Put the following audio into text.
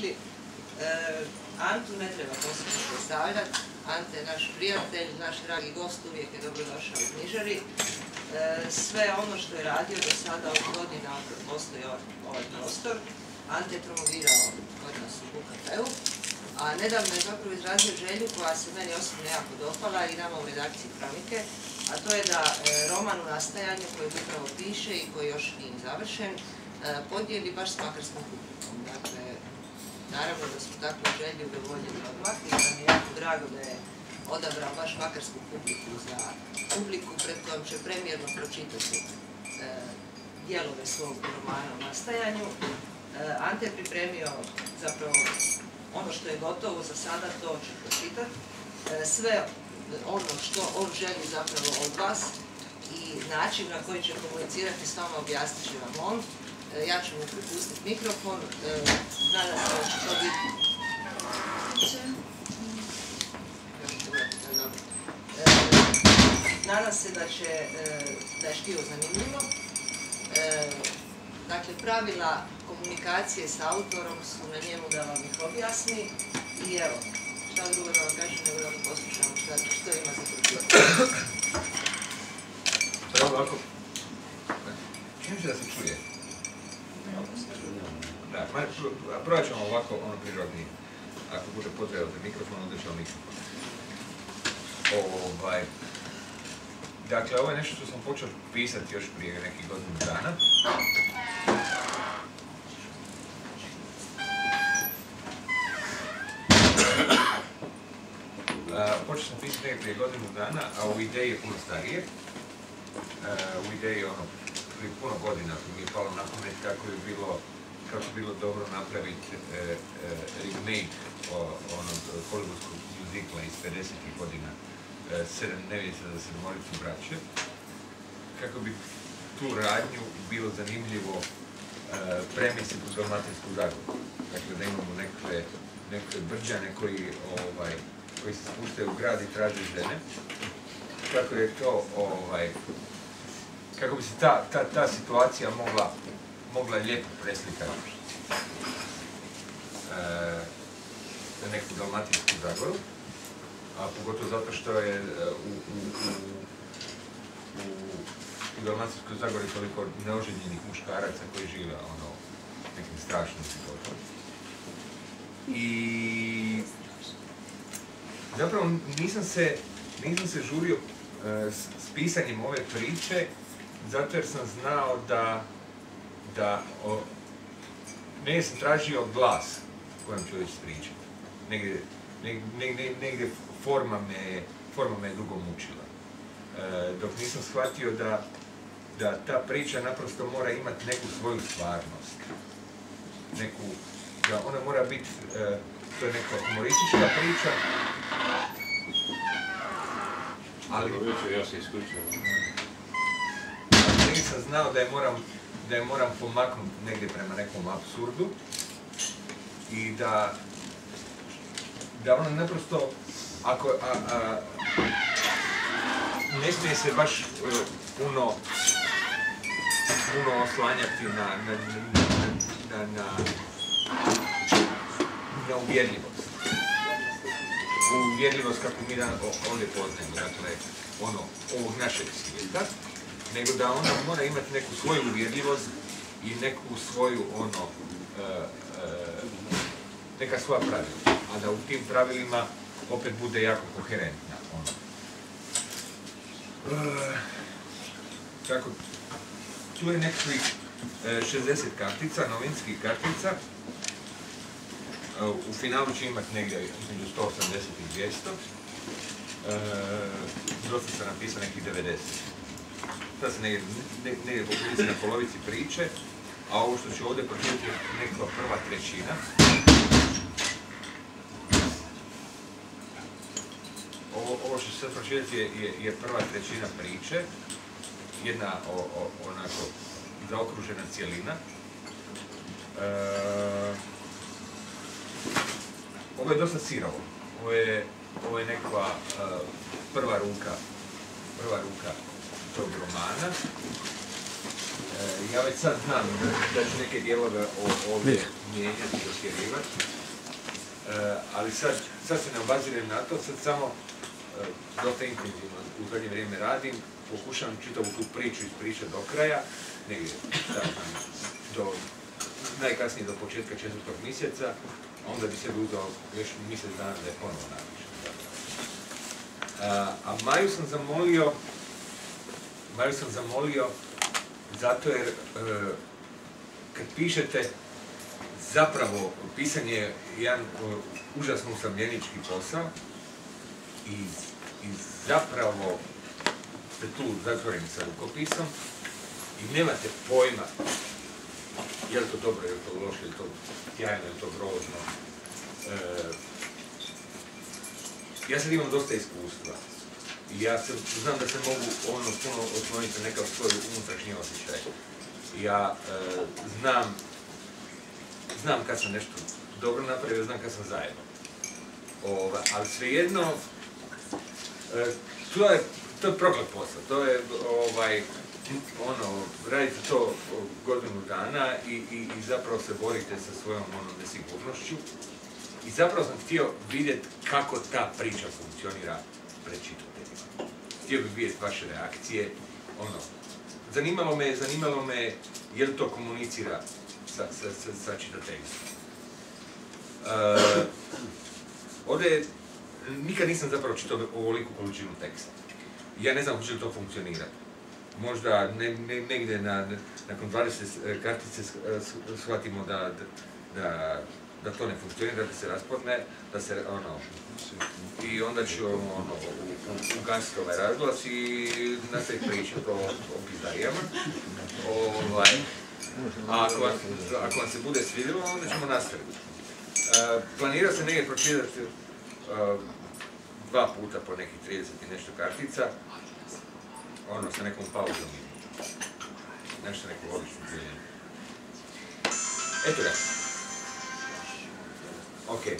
došli. Antu ne treba posebno predstavljati. Ante je naš prijatelj, naš dragi gost, uvijek je dobro došao u knjižari. Sve ono što je radio do sada od godina postoji ovaj prostor. Ante je promovirao kod nas u UKP-u, a nedavno je zapravo izrazio želju koja se meni osobno jako dopala i nama u redakciji Kronike, a to je da roman u nastajanju koji upravo piše i koji još nije završen, podijeli baš s makarskom publikom. Dakle, naravno da smo takvu želju udovoljili odmah i da mi je jako drago da je odabrao baš makarsku publiku za publiku pred kojom će premijerno pročitati dijelove svog romana u nastajanju. Ante je pripremio zapravo ono što je gotovo za sada, to ću pročitati. Sve ono što on želi zapravo od vas i način na koji će komunicirati s vama objasnit će vam on. Ja ću mu pripustiti mikrofon. Nadam se da će to biti... Nadam se da će, da je štivo zanimljivo. Dakle, pravila komunikacije s autorom su na njemu da vam ih objasni i evo, šta drugo da vam kažem nego da poslušamo šta, što ima za pročitati. Prvo ovako, čini se da se čuje. Da, probat ćemo ovako ono prirodni. Ako bude potreba za mikrofon, onda ćemo mikrofon. Ovaj, dakle, ovo je nešto što sam počeo pisati još prije nekih godinu dana. počeo sam pisati prije godinu dana, a u ideji je puno starije. u ideji ono, prije puno godina mi je palo na pamet kako je bilo kako bilo dobro napraviti e, remake onog hollywoodskog muzikla iz 50. godina Sedam nevjesa za sedmoricu braće. Kako bi tu radnju bilo zanimljivo premisliti u Dalmatinsku zagoru. Dakle, da imamo nekakve brđane koji ovaj, koji se spuštaju u grad i traže žene. Kako je to, ovaj, kako bi se ta situacija mogla, mogla lijepo preslikati e, na neku dalmatinsku zagoru, a pogotovo zato što je e, u, u, u, zagori toliko neoženjenih muškaraca koji žive ono, nekim strašnim životom. I zapravo nisam se, žurio e, s, pisanjem ove priče, zato jer sam znao da, da ne sam tražio glas kojem ću već pričati. Negdje, forma, me, forma me dugo mučila. E, dok nisam shvatio da, da ta priča naprosto mora imati neku svoju stvarnost. Neku, da ona mora biti, e, to je neka humoristička priča, ali... ja se isključujem. Nisam znao da je moram, da je moram pomaknuti negdje prema nekom absurdu i da da ono naprosto ako a, a, ne smije se baš uh, puno puno oslanjati na na, na, na, na, na uvjerljivost. Uvjerljivost kako mi ovdje poznajemo, dakle, ono, ovog našeg svijeta, nego da ona mora imati neku svoju uvjerljivost i neku svoju, ono, e, e, neka svoja pravila, a da u tim pravilima opet bude jako koherentna, ono. E, tako, tu je nekakvih 60 kartica, novinskih kartica, u finalu će imati negdje između 180 i 200. E, dosta sam napisao nekih 90. Sada se negdje, negdje na polovici priče, a ovo što ću ovdje pročitati je prva trećina. Ovo, što ću sad pročitati je, je, je, prva trećina priče, jedna o, onako zaokružena cijelina. E, ovo je dosta sirovo. Ovo je, ovo je uh, prva ruka, prva ruka tog romana. ja već sad znam da ću neke dijelove ovdje mijenjati i dotjerivati. ali sad, sad se ne obazirem na to, sad samo dosta intenzivno u zadnje vrijeme radim, pokušavam čitavu tu priču ispričati do kraja, negdje do, najkasnije do početka četvrtog mjeseca, onda bi se uzao još mjesec dana da je ponovo napišem. A Maju sam zamolio, Maju sam zamolio zato jer e, kad pišete zapravo pisanje je jedan užasno usamljenički posao i, zapravo ste tu zatvoreni sa rukopisom i nemate pojma je li to dobro, je li to loše, je li to sjajno, je li to grozno. E, ja sad imam dosta iskustva ja sam, znam da se mogu ono puno osloniti neka svoj unutrašnji osjećaj. Ja e, znam, znam kad sam nešto dobro napravio, znam kad sam zajedno. Ova, ali svejedno, e, to je, to je proklet posao, to je ovaj, ono, radite to godinu dana i, i, i zapravo se borite sa svojom ono, nesigurnošću. I zapravo sam htio vidjeti kako ta priča funkcionira pred čitateljima. Htio bih vidjeti vaše reakcije. Ono, zanimalo me, zanimalo je li to komunicira sa, sa, sa, čitateljstvom. Uh, ovdje nikad nisam zapravo čitao ovoliku količinu teksta. Ja ne znam hoće li to funkcionirati možda ne, ne, negdje na, nakon 20 e, kartice e, shvatimo da, da to ne funkcionira, da se raspodne, da se ono, i onda ću ono, ugasiti ovaj razglas i nastaviti pričati o, o pizdarijama. Ovaj, a ako vam, ako se bude svidjelo, onda ćemo nastaviti. Uh, planira se negdje pročitati uh, dva puta po nekih 30 i nešto kartica ono, sa nekom pauzom. Nešto neko logično Eto ga. Okay.